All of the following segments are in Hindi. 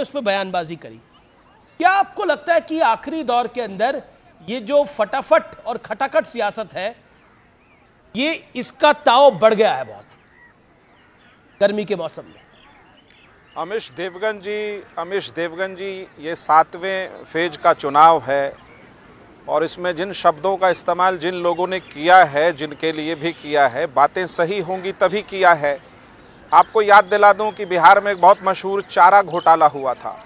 आपने उस पर बयानबाजी करी। क्या आपको लगता है कि आखिरी दौर के अंदर ये जो फटाफट और खटाखट सियासत है, ये इसका ताव बढ़ गया है बहुत गर्मी के मौसम में? अमिश देवगन जी, अमिश देवगन जी, ये सातवें फ़ेज़ का चुनाव है और इसमें जिन शब्दों का इस्तेमाल जिन लोगों ने किया है, जिनके लिए भी किया है, बातें सही होंगी तभी किया है। आपको याद दिला दूँ कि बिहार में एक बहुत मशहूर चारा घोटाला हुआ था।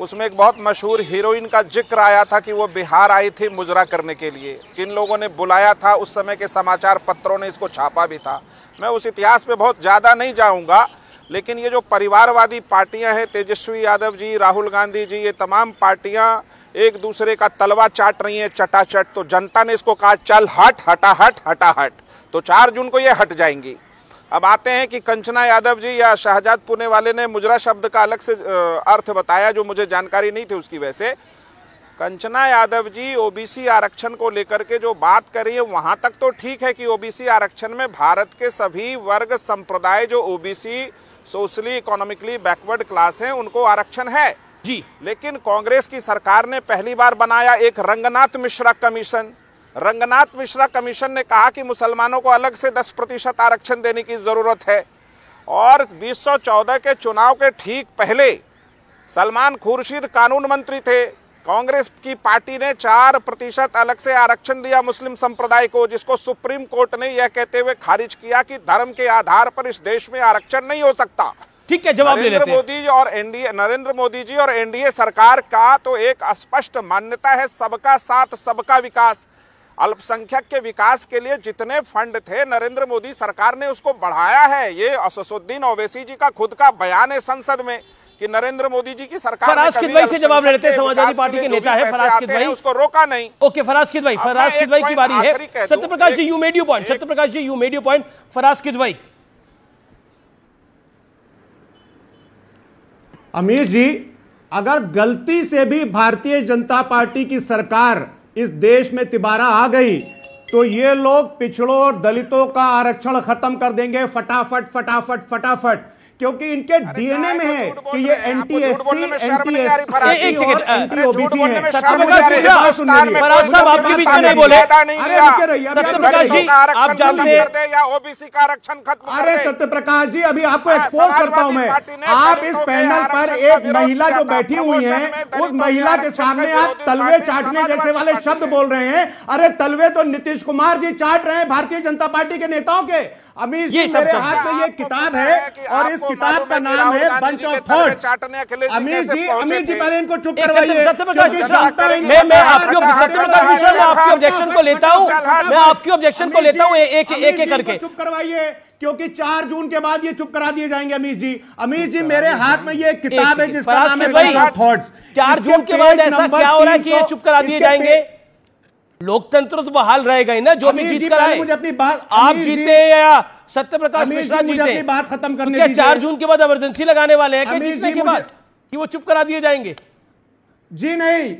उसमें एक बहुत मशहूर हीरोइन का ज़िक्र आया था कि वो बिहार आई थी मुजरा करने के लिए। किन लोगों ने बुलाया था, उस समय के समाचार पत्रों ने इसको छापा भी था। मैं उस इतिहास पे बहुत ज़्यादा नहीं जाऊँगा, लेकिन ये जो परिवारवादी पार्टियाँ हैं, तेजस्वी यादव जी, राहुल गांधी जी, ये तमाम पार्टियाँ एक दूसरे का तलवा चाट रही हैं, चटाचट। तो जनता ने इसको कहा, चल, हट हटा हट हटा हट तो चार जून को ये हट जाएँगी। अब आते हैं कि कंचना यादव जी या शाहजाद पुणे वाले ने मुजरा शब्द का अलग से अर्थ बताया जो मुझे जानकारी नहीं थी उसकी वजह से। कंचना यादव जी ओबीसी आरक्षण को लेकर के जो बात कर रही है वहाँ तक तो ठीक है कि ओबीसी आरक्षण में भारत के सभी वर्ग संप्रदाय जो OBC socially economically backward class हैं उनको आरक्षण है। जी। लेकिन कांग्रेस की सरकार ने पहली बार बनाया एक रंगनाथ मिश्रा कमीशन। रंगनाथ मिश्रा कमीशन ने कहा कि मुसलमानों को अलग से 10 प्रतिशत आरक्षण देने की ज़रूरत है। और 2014 के चुनाव के ठीक पहले सलमान खुर्शीद कानून मंत्री थे। कांग्रेस की पार्टी ने चार प्रतिशत अलग से आरक्षण दिया मुस्लिम संप्रदाय को जिसको सुप्रीम कोर्ट ने यह कहते हुए खारिज किया कि धर्म के आधार पर इस देश में आरक्षण नहीं हो सकता। ठीक है जवाब ले लेते नरेंद्र मोदी जी और एनडीए नरेंद्र मोदी जी और एनडीए सरकार का तो एक स्पष्ट मान्यता है सबका साथ सबका विकास। अल्पसंख्यक के विकास के लिए जितने फंड थे नरेंद्र मोदी सरकार ने उसको बढ़ाया है। ये अससुद्दीन ओवैसी जी का खुद का बयान है संसद में कि नरेंद्र मोदी जी की सरकार फराज किदवाई से जवाब लेते हैं समाजवादी पार्टी के नेता है फराज किदवाई उसको रोका नहीं। ओके फराज किदवाई फराज किदवाई की बारी है। Satyaprakash ji you made you point Satyaprakash ji you made you point Faraz Kidwai Amish ji अगर गलती से भी भारतीय जनता पार्टी की सरकार इस देश में तिबारा आ गई तो ये लोग पिछड़ों और दलितों का आरक्षण खत्म कर देंगे, फटाफट फटाफट फटाफट। क्योंकि इनके डीएनए में है कि ये एंटी एस सी एंटी एक सेकंड एंटी ओबीसी है। आपके बीच में नहीं बोले। जी आप जानते हैं। या ओबीसी का आरक्षण खत्म अरे सत्यप्रकाश जी अभी आपको एक्सपोज करता हूँ मैं। आप इस पैनल पर एक महिला जो बैठी हुई है उस महिला के सामने आप तलवे चाटने जैसे वाले शब्द बोल रहे हैं। अरे तलवे तो नीतीश कुमार जी चाट रहे हैं भारतीय जनता पार्टी के नेताओं के अमीर ये मेरे हाथ में ये किताब है और इस किताब का नाम है बंच ऑफ़ थॉट्स अमीर जी अमीर जी पहले इनको चुप करवाइए मैं मैं आपकी मैं आपकी ऑब्जेक्शन को लेता हूँ। मैं आपकी ऑब्जेक्शन को लेता हूँ एक एक एक करके। चुप करवाइए क्योंकि चार जून के बाद ये चुप करा दिए जाएँगे अमीर जी। अमीर जी मेरे हाथ में ये किताब है जिसका नाम है थॉट्स चार जून के बाद ऐसा क्या हो रहा है कि ये चुप करा दिए जाएँगे? लोकतंत्र तो बहाल रहेगा ही ना जो भी जीत कर आए। मुझे अपनी बात आप जीते या सत्य प्रकाश मिश्रा जीते? बात खत्म करने क्या चार जून के बाद इमरजेंसी लगाने वाले हैं क्या जीतने के बाद? कि वो चुप करा दिए जाएँगे? जी नहीं।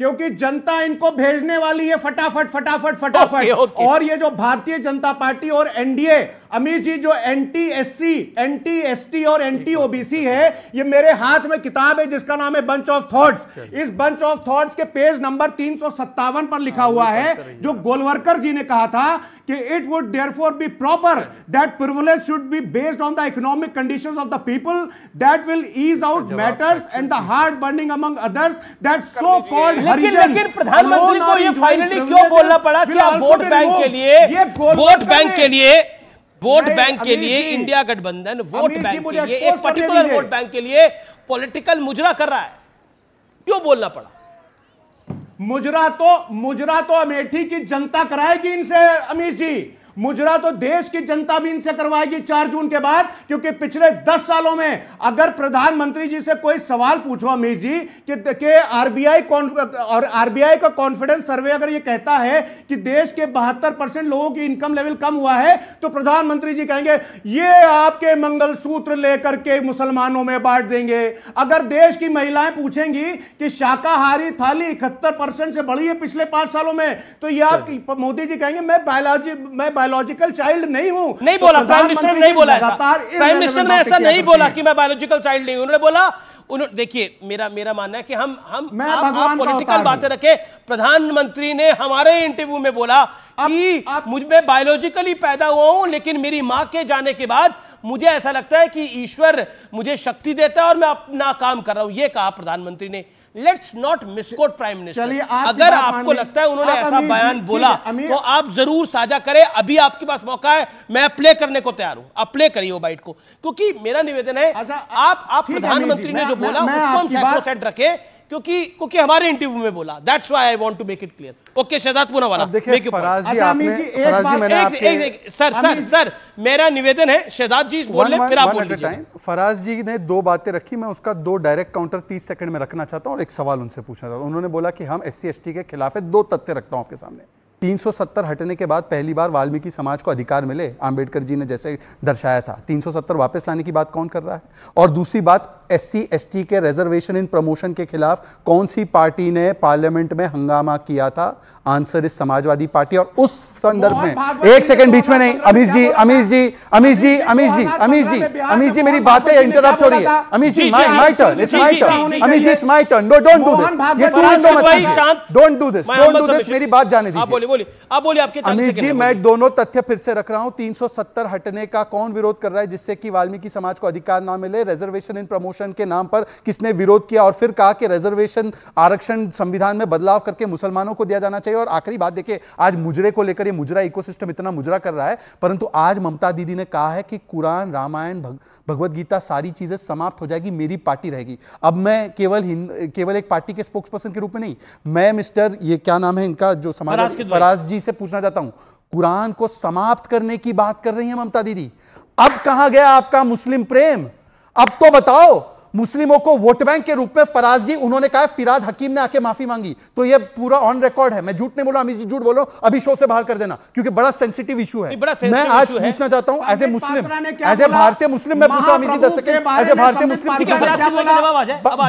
क्योंकि जनता इनको भेजने वाली है फटाफट फटाफट फटाफट। Okay, okay. और ये जो भारतीय जनता पार्टी और एनडीए अमीर जी जो एंटी एससी एंटी एसटी और एंटी ओबीसी है। ये मेरे हाथ में किताब है जिसका नाम है बंच ऑफ़ थॉट्स इस बंच ऑफ़ थॉट्स के पेज नंबर तीन सौ सत्तावन पर लिखा हुआ है जो गोलवरकर जी ने कहा था कि it would there therefore be proper that privilege should be based on the economic conditions of the people that will ease out matters and the heart burning among others that so called लेकिन लेकिन प्रधानमंत्री को ये फाइनली क्यों बोलना पड़ा कि आप वोट बैंक के लिए वोट बैंक के लिए वोट बैंक के लिए इंडिया गठबंधन वोट बैंक के लिए एक पर्टिकुलर वोट बैंक के लिए पॉलिटिकल मुजरा कर रहा है। क्यों बोलना पड़ा? मुजरा तो मुजरा तो अमेठी की जनता कराएगी इनसे अमीर जी। मुजरा तो देश की जनता भी इनसे करवाएगी चार जून के बाद क्योंकि पिछले दस सालों में अगर प्रधानमंत्री जी से कोई सवाल पूछो अमीर जी कि, कि आरबीआई और आरबीआई का कॉन्फिडेंस सर्वे अगर ये कहता है कि देश के बहत्तर परसेंट लोगों की इनकम लेवल कम हुआ है तो प्रधानमंत्री जी कहेंगे ये आपके मंगलसूत्र लेकर के मुसलमानों में बांट देंगे। अगर देश की महिलाएँ पूछेंगी कि शाकाहारी थाली इकहत्तर परसेंट से बढ़ी है पिछले पाँच सालों में तो ये आप मोदी जी कहेंगे मैं बायोलॉजी मैं बायोलॉजिकल चाइल्ड नहीं हूँ नहीं बोला प्राइम मिनिस्टर ने नहीं बोला प्राइम मिनिस्टर ने ऐसा नहीं बोला कि मैं बायोलॉजिकल चाइल्ड नहीं हूँ। उन्होंने बोला उन्होंने देखिए मेरा मेरा मानना है कि हम हम मैं आप, आप पॉलिटिकल बातें रखे। प्रधानमंत्री ने हमारे इंटरव्यू में बोला आप, कि आप- मुझमें बायोलॉजिकली पैदा हुआ हूँ लेकिन मेरी माँ के जाने के बाद मुझे ऐसा लगता है कि ईश्वर मुझे शक्ति देता है और मैं अपना काम कर रहा हूँ। ये कहा प्रधानमंत्री ने। Let's not misquote prime minister अगर आपको लगता है उन्होंने ऐसा बयान बोला तो आप ज़रूर साझा करें। अभी आपके पास मौका है मैं प्ले करने को तैयार हूँ। अप्ले प्ले करिए बाइट को। क्योंकि मेरा निवेदन है अच्छा, आप आप प्रधानमंत्री ने जो बोला उसको हम सेट रखें। क्योंकि क्योंकि हमारे इंटरव्यू में बोला। That's why I want to make it clear okay Shehzad Poonawalla देखिए फराज जी अच्छा, आपने एक फराज जी मैंने एक, आपके एक, एक, सर सर सर मेरा निवेदन है शहजाद जी बोल ले फिर आप बोल लीजिए फराज जी ने दो बातें रखी मैं उसका दो डायरेक्ट काउंटर 30 सेकंड में रखना चाहता हूँ और एक सवाल उनसे पूछना चाहता हूँ। उन्होंने बोला कि हम एस सी के खिलाफ दो तथ्य रखता हूँ आपके सामने। 370 हटने के बाद पहली बार वाल्मीकि समाज को अधिकार मिले आंबेडकर जी ने जैसे दर्शाया था। 370 वापस लाने की बात कौन कर रहा है? और दूसरी बात एस सी के रिजर्वेशन इन प्रमोशन के खिलाफ कौन सी पार्टी ने पार्लियामेंट में हंगामा किया था? आंसर इस समाजवादी पार्टी और उस संदर्भ में। एक सेकंड बीच में नहीं। अमीश जी अमीश जी अमीश जी अमीश जी, अमीश जी अमीश जी मेरी बातें इंटरप्ट हो रही है। Amish ji, my my turn it's my turn Amish ji, it's my turn no don't do this ये टू मत don't do this don't do this मेरी बात जाने दीजिए। बोलिए। आप बोलिए आपके 40 अमीश सेकंड जी मैं दोनों तथ्य फिर से रख रहा हूँ। 370 हटने का कौन विरोध कर रहा है जिससे कि वाल्मीकि समाज को अधिकार ना मिले? रिजर्वेशन इन प्रमोशन के नाम पर किसने विरोध किया? और फिर कहा कि रिजर्वेशन आरक्षण संविधान में बदलाव करके मुसलमानों को दिया जाना चाहिए। और आखिरी बात देखिए आज मुजरे को लेकर ये मुजरा इकोसिस्टम इतना मुजरा कर रहा है परंतु आज ममता दीदी ने कहा है कि कुरान रामायण भग, भगवत गीता सारी चीज़ें समाप्त हो जाएगी मेरी पार्टी रहेगी। अब मैं केवल केवल एक पार्टी के स्पोक्स पर्सन के रूप में नहीं मैं मिस्टर ये क्या नाम है इनका जो समाज। फराज जी से पूछना चाहता हूँ, कुरान को समाप्त करने की बात कर रही है ममता दीदी। अब कहाँ गया आपका मुस्लिम प्रेम? अब तो बताओ मुस्लिमों को वोट बैंक के रूप में फराज जी उन्होंने कहा फिराद हकीम ने आके माफ़ी मांगी। तो ये पूरा ऑन रिकॉर्ड है। मैं झूठ नहीं बोला अमीर जी झूठ बोलो अभी शो से बाहर कर देना क्योंकि बड़ा सेंसिटिव इशू है। मैं आज पूछना चाहता हूँ as a Muslim as a भारतीय मुस्लिम मैं पूछा अमीर जी दस सेकंड एज ए में भारतीय मुस्लिम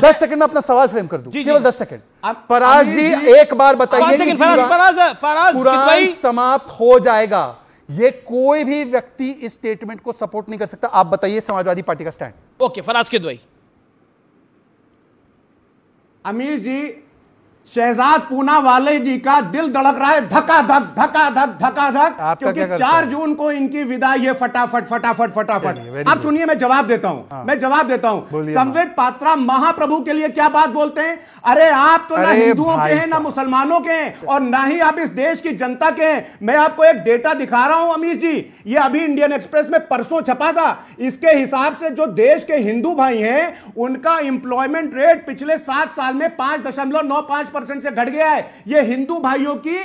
दस सेकंड में अपना सवाल फ्रेम कर दू। केवल दस सेकंड फराज जी एक बार बताइए समाप्त हो जाएगा। ये कोई भी व्यक्ति इस स्टेटमेंट को सपोर्ट नहीं कर सकता। आप बताइए समाजवादी पार्टी का स्टैंड ओके फराज के किदवई अमीर जी शहजाद पूना वाले जी का दिल धड़क रहा है धका धक धका धक धका धक क्योंकि चार जून को इनकी विदाई है फटाफट फटाफट फटाफट। अब सुनिए मैं जवाब देता हूँ मैं जवाब देता हूँ। संवेद पात्रा महाप्रभु के लिए क्या बात बोलते हैं? अरे आप तो ना हिंदुओं के हैं ना मुसलमानों के हैं और ना ही आप इस देश की जनता के हैं। मैं आपको एक डेटा दिखा रहा हूँ अमीश जी ये अभी इंडियन एक्सप्रेस में परसों छपा था। इसके हिसाब से जो देश के हिंदू भाई हैं उनका इंप्लॉयमेंट रेट पिछले सात साल में पाँच दशमलव नौ पाँच परसेंट से घट गया है। ये हिंदू भाइयों की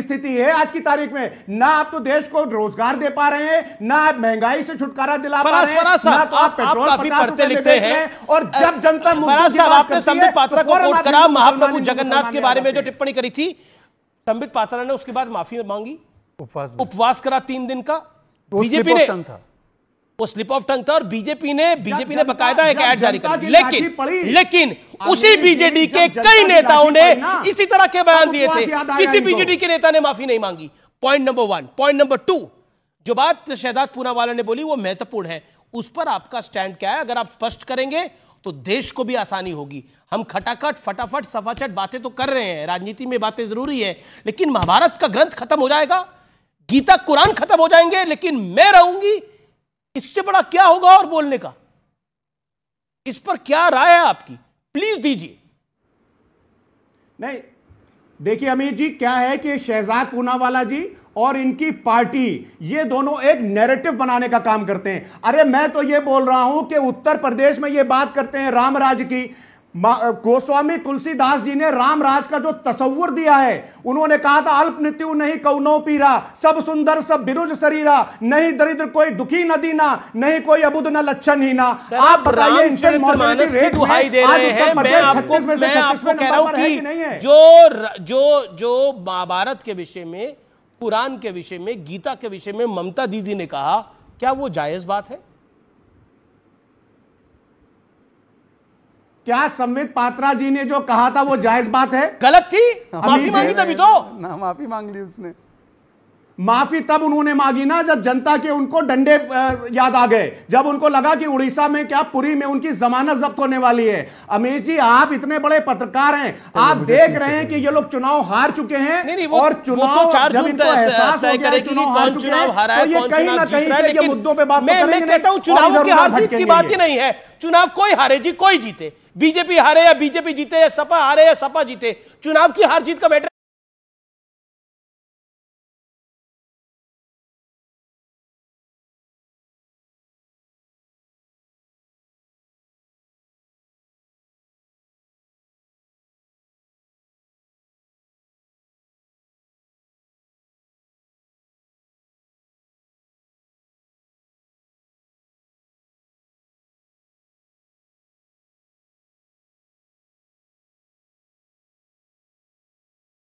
स्थिति है आज की तारीख में। ना आप तो देश को रोज़गार दे पा रहे हैं ना आप महँगाई से छुटकारा दिला पा रहे हैं ना तो आप आप पेट्रोल काफ़ी पढ़ते लिखते हैं। और जब जनता फराज साहब आपने संबित पात्रा तो को कोट करा महाप्रभु जगन्नाथ के बारे में जो टिप्पणी करी थी संबित पात्रा ने उसके बाद माफ़ी मांगी। उपवास उपवास करा तीन दिन का। बीजेपी ने था। वो स्लिप ऑफ़ टंग था और बीजेपी ने बीजेपी ने बकायदा एक ऐड जारी कर लेकिन लेकिन उसी बीजेडी के कई नेताओं ने इसी तरह के बयान दिए थे। किसी बीजेडी के नेता ने माफ़ी नहीं मांगी। Point number one point number two जो बात शहजाद पूनावाला ने बोली वो महत्वपूर्ण है। उस पर आपका स्टैंड क्या है? अगर आप स्पष्ट करेंगे तो देश को भी आसानी होगी। हम खटाखट फटाफट सफाचट बातें तो कर रहे हैं। राजनीति में बातें ज़रूरी है लेकिन महाभारत का ग्रंथ खत्म हो जाएगा। गीता कुरान खत्म हो जाएँगे लेकिन मैं रहूँगी इससे बड़ा क्या होगा और बोलने का? इस पर क्या राय है आपकी? प्लीज़ दीजिए। नहीं, देखिए अमित जी, क्या है कि शहजाद पूनावाला जी और इनकी पार्टी, ये दोनों एक नैरेटिव बनाने का काम करते हैं। अरे, मैं तो ये बोल रहा हूँ कि उत्तर प्रदेश में ये बात करते हैं रामराज की। मा- गोस्वामी तुलसीदास जी ने रामराज का जो तस्वुर दिया है उन्होंने कहा था अल्प नित्यु नहीं कौनो पीरा सब सुंदर सब बिरुज शरीरा नहीं दरिद्र कोई दुखी न दीना नहीं कोई अबुद न लक्षण ही ना आप रामचरितमानस की दुहाई दे रहे हैं। मैं आपको मैं आपको कह रहा हूँ कि जो जो जो महाभारत के विषय में कुरान के विषय में गीता के विषय में ममता दीदी ने कहा क्या वो जायज़ बात है? क्या संबित पात्रा जी ने जो कहा था वो जायज़ बात है? गलत थी। माफ़ी मांगी तभी तो। ना माफ़ी मांग ली उसने। माफ़ी तब उन्होंने मांगी ना जब जनता के उनको डंडे याद आ गए। जब उनको लगा कि उड़ीसा में क्या पुरी में उनकी जमानत जब्त होने वाली है। अमीश जी आप इतने बड़े पत्रकार हैं। आप देख रहे हैं कि ये लोग चुनाव हार चुके हैं नहीं नहीं वो और चुनाव तो चार जब इनको एहसास हो गया करेगी कि चुनाव हार चुके चुनाव हैं, हारा तो ये कहीं ना कहीं है। ये मुद्दों पे बात तो मैं कहता हूँ नहीं, की हार जीत की बात ही नहीं है। चुनाव कोई हारे जी कोई जीते। बीजेपी हारे या बीजेपी जीते या सपा हारे या सपा जीते चुनाव की हार जीत का मैटर